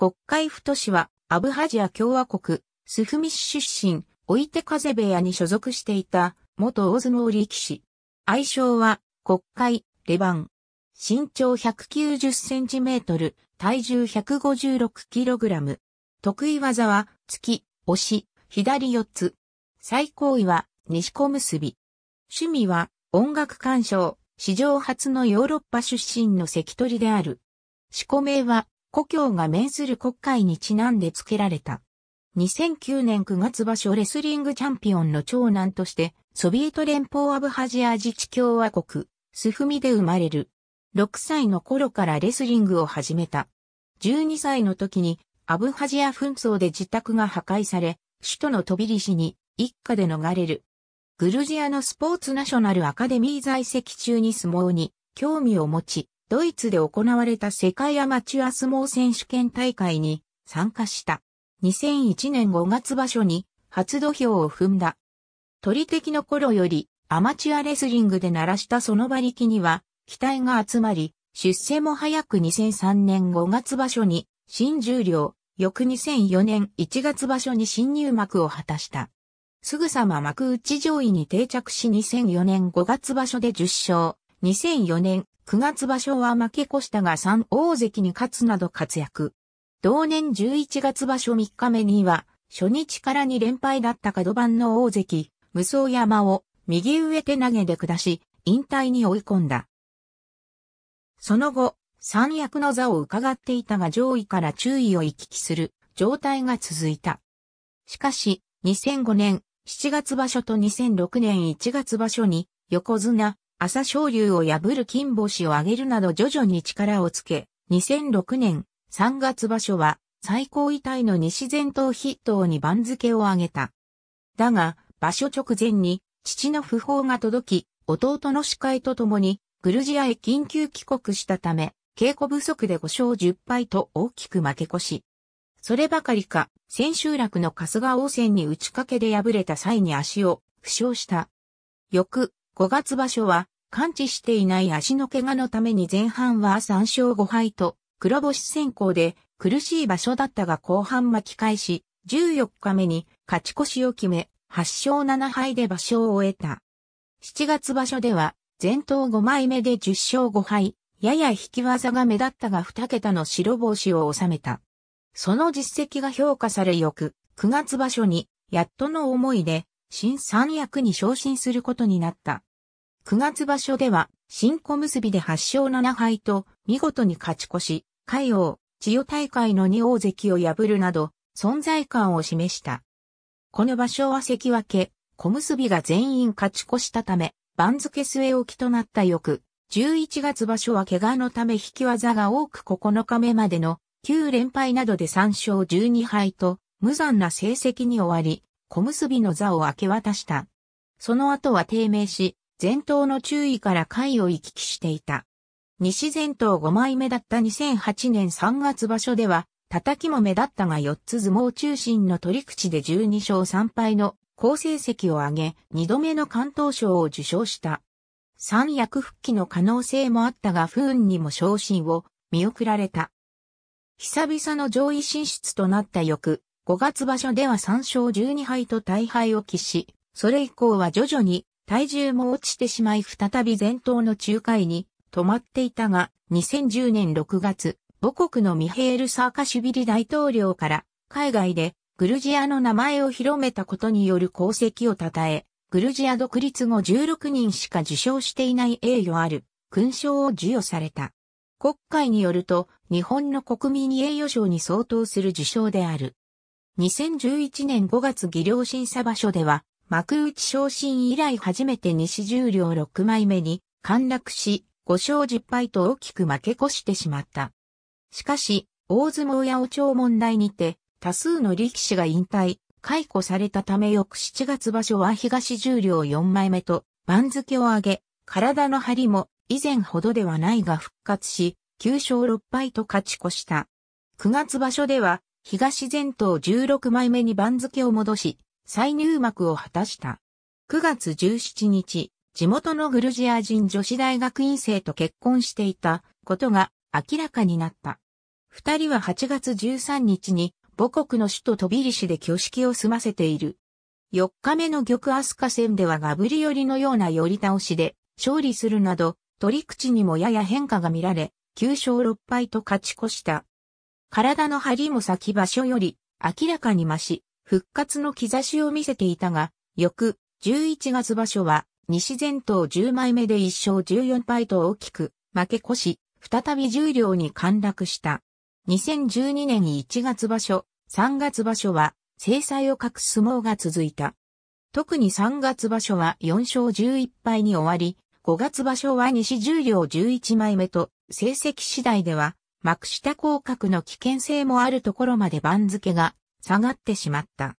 国会府都市はアブハジア共和国、スフミシ出身、置いて風部屋に所属していた元大相撲力士。愛称は国会、レバン。身長190センチメートル、体重156キログラム。得意技は、突き、押し、左四つ。最高位は、西小結び。趣味は、音楽鑑賞、史上初のヨーロッパ出身の関取である。四股名は、故郷が面する国会にちなんで付けられた。2009年9月場所レスリングチャンピオンの長男として、ソビエト連邦アブハジア自治共和国、スフミで生まれる。6歳の頃からレスリングを始めた。12歳の時にアブハジア紛争で自宅が破壊され、首都のトビリシに一家で逃れる。グルジアのスポーツナショナルアカデミー在籍中に相撲に興味を持ち、ドイツで行われた世界アマチュア相撲選手権大会に参加した。2001年5月場所に初土俵を踏んだ。鳥的の頃よりアマチュアレスリングで鳴らしたその馬力には期待が集まり、出世も早く2003年5月場所に新重量、翌2004年1月場所に新入幕を果たした。すぐさま幕内上位に定着し2004年5月場所で10勝、2004年9月場所は負け越したが3大関に勝つなど活躍。同年11月場所3日目には、初日から2連敗だった角番の大関、無双山を右上手投げで下し、引退に追い込んだ。その後、三役の座を伺っていたが上位から注意を行き来する状態が続いた。しかし、2005年7月場所と2006年1月場所に横綱、朝青龍を破る金星を上げるなど徐々に力をつけ、2006年3月場所は最高位体の西前頭筆頭に番付を上げた。だが、場所直前に父の訃報が届き、弟の司会と共にグルジアへ緊急帰国したため、稽古不足で5勝10敗と大きく負け越し。そればかりか、千秋楽の春日温泉に打ち掛けで敗れた際に足を負傷した。翌5月場所は、完治していない足の怪我のために前半は3勝5敗と、黒星先行で苦しい場所だったが後半巻き返し、14日目に勝ち越しを決め、8勝7敗で場所を終えた。7月場所では、前頭5枚目で10勝5敗、やや引き技が目立ったが2桁の白帽子を収めた。その実績が評価されよく、9月場所に、やっとの思いで、新三役に昇進することになった。9月場所では、新小結で8勝7敗と、見事に勝ち越し、海王、千代大会の2大関を破るなど、存在感を示した。この場所は関脇、小結が全員勝ち越したため、番付据え置きとなった翌、11月場所は怪我のため引き技が多く9日目までの9連敗などで3勝12敗と無残な成績に終わり、小結の座を明け渡した。その後は低迷し、前頭の注意から回を行き来していた。西前頭5枚目だった2008年3月場所では、叩きも目立ったが4つ相撲中心の取り口で12勝3敗の好成績を上げ、2度目の関東賞を受賞した。三役復帰の可能性もあったが不運にも昇進を見送られた。久々の上位進出となった翌、5月場所では3勝12敗と大敗を喫し、それ以降は徐々に体重も落ちてしまい再び前頭の仲介に止まっていたが、2010年6月、母国のミヘール・サーカシュビリ大統領から海外でグルジアの名前を広めたことによる功績を称え、グルジア独立後16人しか受賞していない栄誉ある勲章を授与された。国会によると、日本の国民栄誉賞に相当する受賞である。2011年5月技量審査場所では、幕内昇進以来初めて西重量6枚目に陥落し、5勝10敗と大きく負け越してしまった。しかし、大相撲やお町問題にて、多数の力士が引退、解雇されたため翌7月場所は東重量4枚目と番付を上げ、体の張りも以前ほどではないが復活し、9勝6敗と勝ち越した。9月場所では東前頭16枚目に番付を戻し、再入幕を果たした。9月17日、地元のグルジア人女子大学院生と結婚していたことが明らかになった。二人は8月13日に母国の首都トビリシで挙式を済ませている。4日目の玉アスカ戦ではガブリ寄りのような寄り倒しで勝利するなど、取り口にもやや変化が見られ、9勝6敗と勝ち越した。体の張りも先場所より明らかに増し、復活の兆しを見せていたが、翌11月場所は西前頭10枚目で1勝14敗と大きく負け越し、再び重量に陥落した。2012年1月場所、3月場所は制裁を隠す相撲が続いた。特に3月場所は4勝11敗に終わり、5月場所は西重量11枚目と、成績次第では、幕下降格の危険性もあるところまで番付が下がってしまった。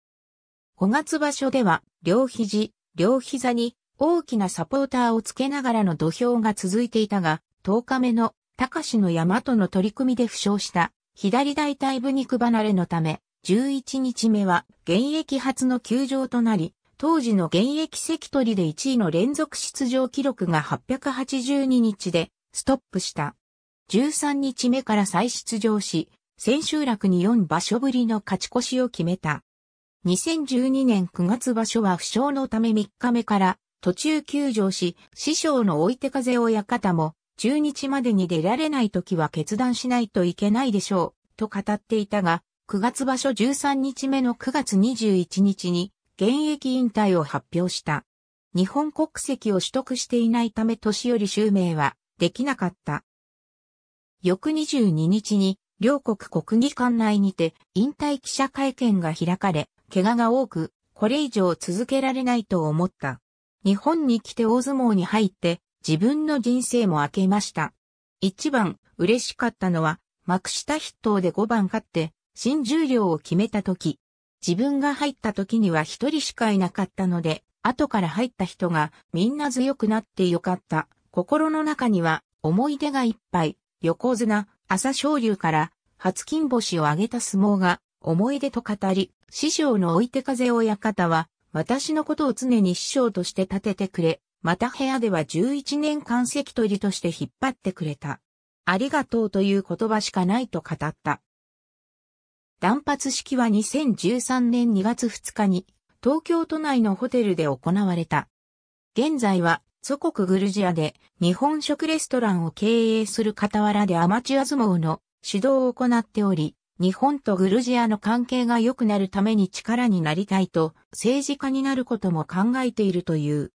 5月場所では、両肘、両膝に大きなサポーターをつけながらの土俵が続いていたが、10日目の高志の山との取り組みで負傷した左大腿部肉離れのため、11日目は現役初の休場となり、当時の現役関取で1位の連続出場記録が882日でストップした。13日目から再出場し、千秋楽に4場所ぶりの勝ち越しを決めた。2012年9月場所は負傷のため3日目から途中休場し、師匠の追い手風親方も中日までに出られない時は決断しないといけないでしょう、と語っていたが、9月場所13日目の9月21日に現役引退を発表した。日本国籍を取得していないため年寄り襲名はできなかった。翌22日に両国国技館内にて引退記者会見が開かれ、怪我が多く、これ以上続けられないと思った。日本に来て大相撲に入って自分の人生も明けました。一番嬉しかったのは幕下筆頭で5番勝って新重量を決めた時。自分が入った時には一人しかいなかったので、後から入った人がみんな強くなってよかった。心の中には思い出がいっぱい。横綱、朝青龍から初金星を挙げた相撲が思い出と語り、師匠の追い手風親方は、私のことを常に師匠として立ててくれ、また部屋では11年間関取として引っ張ってくれた。ありがとうという言葉しかないと語った。断髪式は2013年2月2日に東京都内のホテルで行われた。現在は祖国グルジアで日本食レストランを経営する傍らでアマチュア相撲の指導を行っており、日本とグルジアの関係が良くなるために力になりたいと政治家になることも考えているという。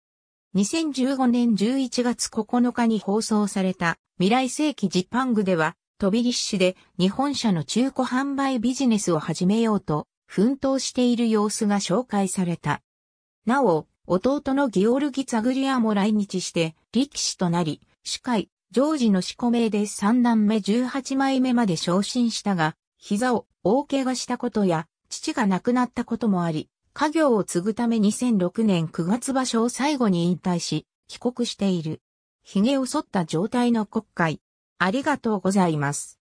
2015年11月9日に放送された未来世紀ジパングでは、飛び立市で日本車の中古販売ビジネスを始めようと奮闘している様子が紹介された。なお、弟のギオルギ・ザグリアも来日して力士となり、司会、ジョージの四股名で三段目18枚目まで昇進したが、膝を大怪我したことや、父が亡くなったこともあり、家業を継ぐため2006年9月場所を最後に引退し、帰国している。髭を剃った状態の国会。ありがとうございます。